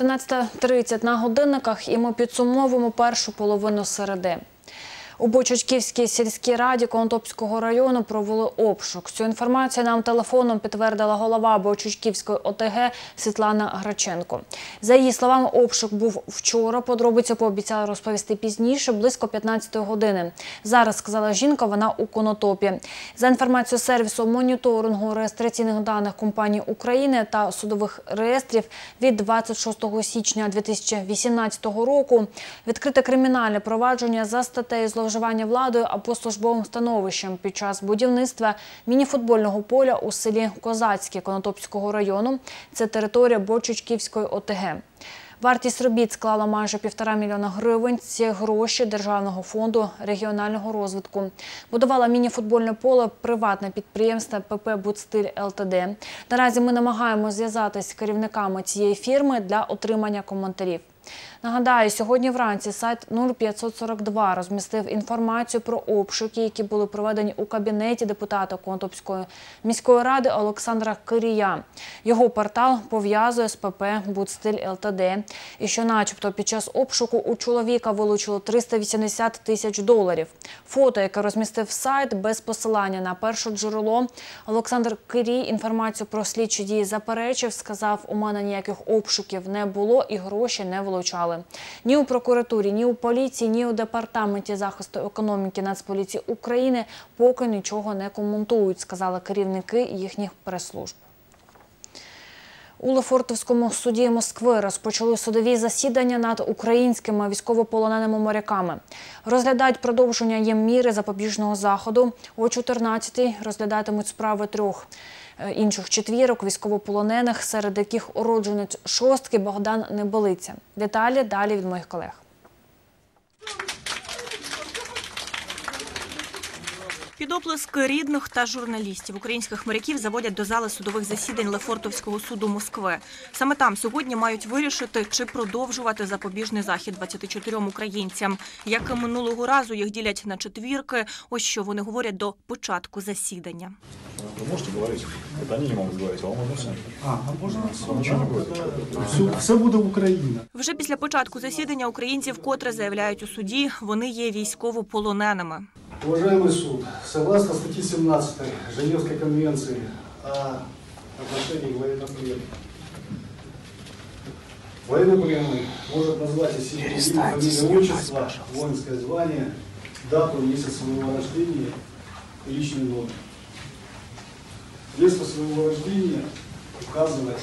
13.30 на годинниках і ми підсумовуємо першу половину середи. У Бочучківській сільській раді Конотопського району провели обшук. Цю інформацію нам телефоном підтвердила голова Бочучківської ОТГ Світлана Граченко. За її словами, обшук був вчора. Подробиці пообіцяла розповісти пізніше, близько 15 години. Зараз, сказала жінка, вона у Конотопі. За інформацією сервісу моніторингу реєстраційних даних компанії України та судових реєстрів від 26 січня 2018 року відкрите кримінальне провадження за статтею зловживання владою або службовим становищем під час будівництва мініфутбольного поля у селі Козацьке Конотопського району. Це територія Бочучківської ОТГ. Вартість робіт склала майже півтора мільйона гривень. Ці гроші Державного фонду регіонального розвитку. Будувала міні-футбольне поле приватне підприємство ПП «Будстиль ЛТД». Наразі ми намагаємося зв'язатися з керівниками цієї фірми для отримання коментарів. Нагадаю, сьогодні вранці сайт 0542 розмістив інформацію про обшуки, які були проведені у кабінеті депутата Конотопської міської ради Олександра Кирія. Його портал пов'язує з ПП «Будстиль ЛТД» і що начебто під час обшуку у чоловіка вилучили 380 тисяч доларів. Фото, яке розмістив сайт без посилання на перше джерело, Олександр Кирій інформацію про слідчі дії заперечив, сказав, у мене ніяких обшуків не було і гроші не вилучали. Ні у прокуратурі, ні у поліції, ні у департаменті захисту економіки Нацполіції України поки нічого не коментують, сказали керівники їхніх прес-служб. У Лефортовському суді Москви розпочали судові засідання над українськими військовополоненими моряками. Розглядають продовження їм міри запобіжного заходу. О 14-й розглядатимуть справи трьох інших четвірок військовополонених, серед яких уродженець шостки Богдан Неболиця. Деталі далі від моїх колег. Під оплески рідних та журналістів українських моряків заводять до зали судових засідань Лефортовського суду Москви. Саме там сьогодні мають вирішити, чи продовжувати запобіжний захід 24 українцям. Як і минулого разу їх ділять на четвірки. Ось що вони говорять до початку засідання. Вы можете говорить? Это они не могут говорить, а вам можно? А, а можна все, все буде Україна. Вже після початку засідання українці вкотре заявляють у суді, вони є військовополоненими. Уважаемый суд, согласно статье 17 Женевской конвенции о отношении к военнопленным, военнопленный может назвать из себя фамилию, отчество, воинское звание, дату, месяц своего рождения и личный номер. Место своего рождения указывать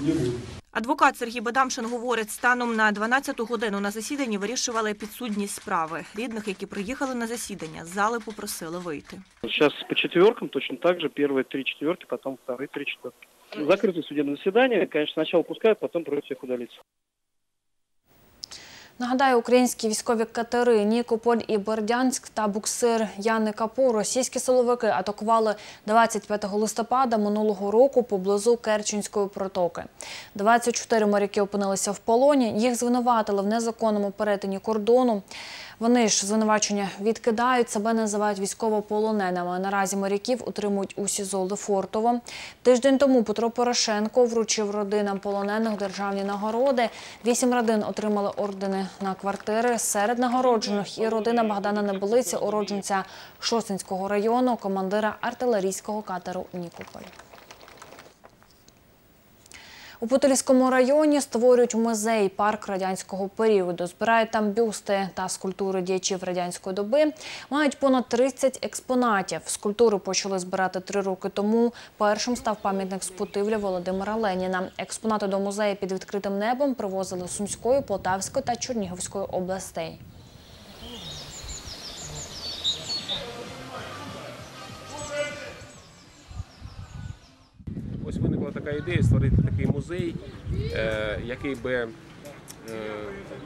не будет. Адвокат Сергій Бадамшин говорить, станом на 12-ту годину на засіданні вирішували підсудність справи. Рідних, які приїхали на засідання, з зали попросили вийти. Сейчас по четверкам точно так же. Первые три четверки, потом вторые три четверки. Закрытое судебное заседание. Конечно, сначала пускают, потом просят всех удалиться. Нагадаю, українські військові катери Нікополь і Бердянськ та буксир Яни Капу російські силовики атакували 25 листопада минулого року поблизу Керченської протоки. 24 моряки опинилися в полоні. Їх звинуватили в незаконному перетині кордону. Вони ж звинувачення відкидають, себе називають військовополоненими. Наразі моряків утримують у СІЗО Лефортово. Тиждень тому Петро Порошенко вручив родинам полонених державні нагороди. Вісім родин отримали ордени на квартири. Серед нагороджених і родина Богдана Неболиці, уродженця Шосинського району, командира артилерійського катеру Нікополь. У Путильському районі створюють музей парк радянського періоду. Збирають там бюсти та скульптури діячів радянської доби. Мають понад 30 експонатів. Скульптури почали збирати три роки тому. Першим став пам'ятник з Володимира Леніна. Експонати до музею під відкритим небом привозили Сумської, Полтавської та Чернігівської областей. Така ідея створити такий музей, е, який би е,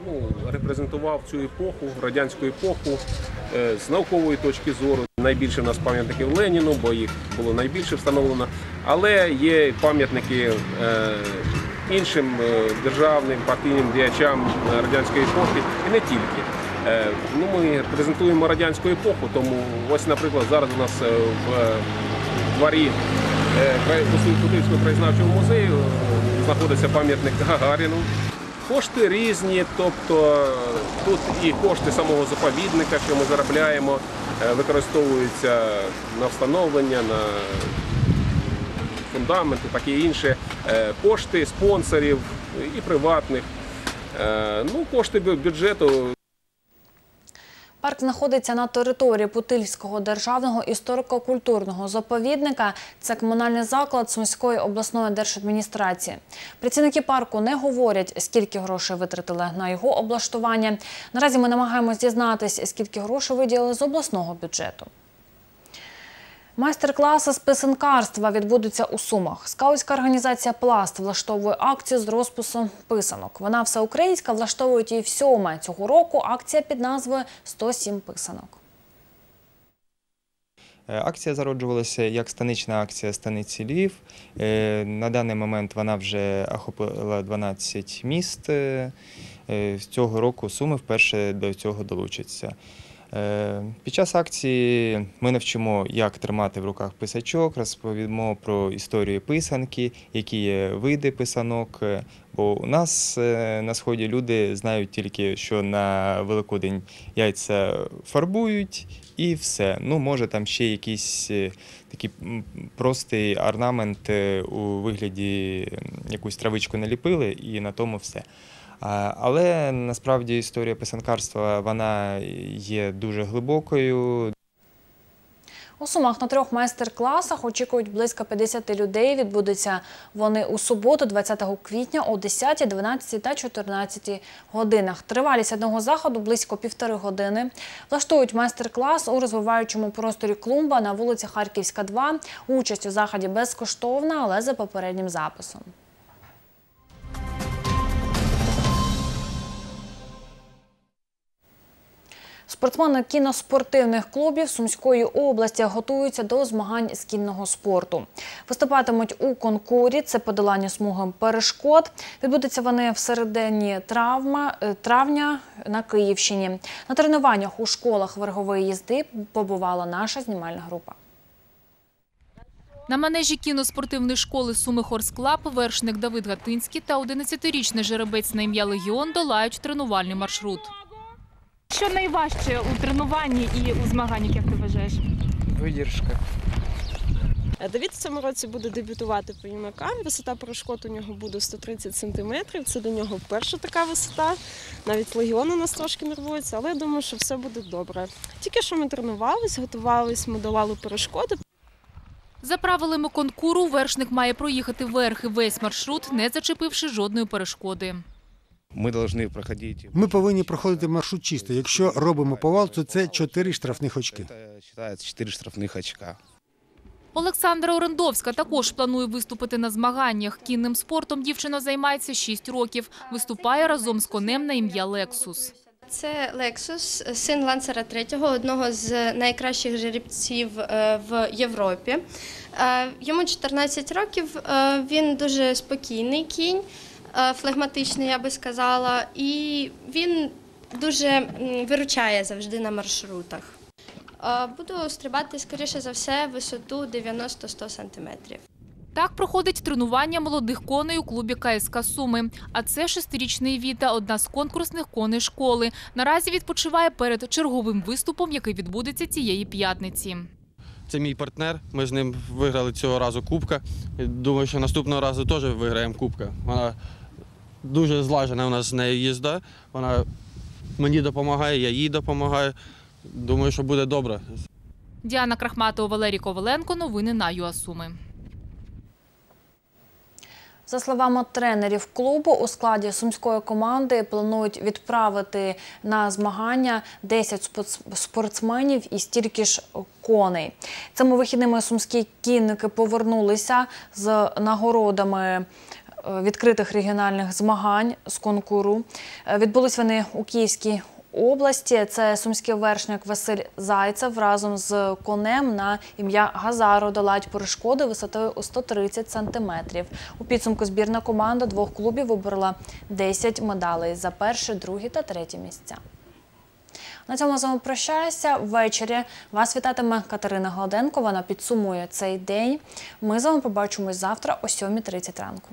ну, репрезентував цю епоху, радянську епоху е, з наукової точки зору. Найбільше в нас пам'ятників Леніну, бо їх було найбільше встановлено. Але є пам'ятники іншим державним партійним діячам радянської епохи і не тільки. Ну, ми презентуємо радянську епоху, тому ось, наприклад, зараз у нас в дворі у Путильського краєзнавчого музею е, знаходиться пам'ятник Гагаріну. Кошти різні, тобто е, тут і кошти самого заповідника, що ми заробляємо, е, використовуються на встановлення, на фундаменти, таке інше, Е, кошти спонсорів і приватних. Е, Ну, кошти бюджету Парк знаходиться на території Путильського державного історико-культурного заповідника. Це комунальний заклад Сумської обласної держадміністрації. Працівники парку не говорять, скільки грошей витратили на його облаштування. Наразі ми намагаємось дізнатися, скільки грошей виділили з обласного бюджету. Майстер-класи з писанкарства відбудуться у Сумах. Скаутська організація Пласт влаштовує акцію з розпису писанок. Вона всеукраїнська, влаштовують її всьоме. Цього року акція під назвою «107 писанок». Е, Акція зароджувалася як станична акція станиці Львів. Е, На даний момент вона вже охопила 12 міст. Е, е, З цього року Суми вперше до цього долучаться. Е, Під час акції ми навчимо, як тримати в руках писачок, розповімо про історію писанки, які є види писанок. Е, Бо у нас е, на сході люди знають тільки, що на Великодень яйця фарбують і все. Ну, може, там ще якийсь такий простий орнамент у вигляді якусь травичку наліпили, і на тому все. Але насправді історія писанкарства вона є дуже глибокою, У Сумах на трьох майстер-класах очікують близько 50 людей. Відбудуться вони у суботу, 20 квітня о 10, 12 та 14 годинах. Тривалість одного заходу близько півтори години. Влаштують майстер-клас у розвиваючому просторі клумба на вулиці Харківська, 2. Участь у заході безкоштовна, але за попереднім записом. Спортсмени кіноспортивних клубів Сумської області готуються до змагань з кінного спорту. Виступатимуть у конкурі. Це подолання смуги перешкод. Відбудуться вони в середині травма, е, травня на Київщині. На тренуваннях у школах вергової їзди побувала наша знімальна група. На манежі кіноспортивної школи Суми Хорс Клаб вершник Давид Гатинський та 11-річний жеребець на ім'я Легіон долають тренувальний маршрут. Що найважче у тренуванні і у змаганнях, як ти вважаєш? Видержка. Е, Давід в цьому році буде дебютувати по юнакам. Висота перешкод у нього буде 130 сантиметрів. Це до нього перша така висота. Навіть легіон у нас трошки нервується, але я думаю, що все буде добре. Тільки що ми тренувались, готувались, ми долали перешкоди. За правилами конкуру, вершник має проїхати верхи весь маршрут, не зачепивши жодної перешкоди. Ми повинні проходити. Ми повинні проходити маршрут чисто. Якщо робимо повал, то це 4 штрафних очки. 4 штрафних очка. Олександра Орендовська також планує виступити на змаганнях. Кінним спортом дівчина займається 6 років. Виступає разом з конем на ім'я Лексус. Це Лексус, син ланцера третього, одного з найкращих жеребців е, в Європі. Е, Йому 14 років. е, Він дуже спокійний кінь, флегматичний, я би сказала, і він дуже виручає завжди на маршрутах. Е, Буду стрибати, скоріше за все, висоту 90-100 сантиметрів. Так проходить тренування молодих коней у клубі КСК Суми. А це шестирічний Віта, одна з конкурсних коней школи. Наразі відпочиває перед черговим виступом, який відбудеться цієї п'ятниці. Це мій партнер. Ми з ним виграли цього разу кубка. Думаю, що наступного разу теж виграємо кубка. Вона дуже злажена у нас з нею їзда. Вона мені допомагає, я їй допомагаю. Думаю, що буде добре. Діана Крахматова, Валерій Коваленко. Новини на ЮАСуми. За словами тренерів клубу, у складі сумської команди планують відправити на змагання 10 спортс- спортсменів і стільки ж коней. Цими вихідними сумські кінники повернулися з нагородами відкритих регіональних змагань з конкуру. Е, Відбулись вони у Київській області. Це сумський вершник Василь Зайцев разом з конем на ім'я Газаро долають перешкоди висотою у 130 сантиметрів. У підсумку збірна команда двох клубів виборола 10 медалей за перше, друге та третє місця. На цьому з вами прощаюся. Ввечері вас вітатиме Катерина Гладенко. Вона підсумує цей день. Ми з вами побачимось завтра о 7.30 ранку.